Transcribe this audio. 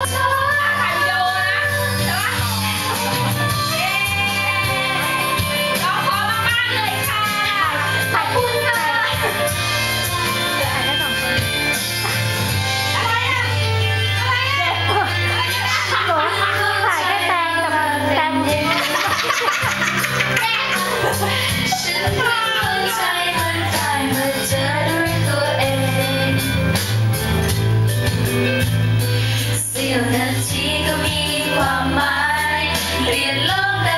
ถ่ mine. Be alone.